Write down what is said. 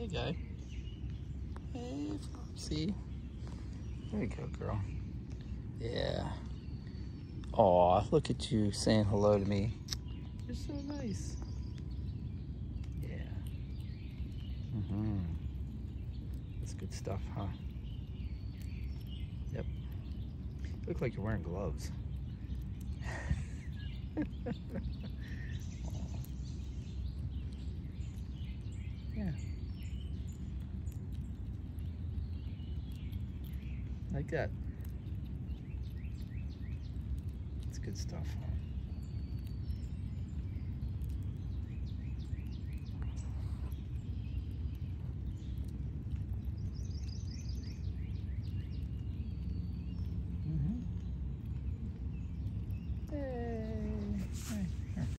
Hey, guy. Hey, Flopsy. There you go, girl. Yeah. Aw, look at you saying hello to me. You're so nice. Yeah. Mm-hmm. That's good stuff, huh? Yep. look like you're wearing gloves. yeah. Like that. It's good stuff?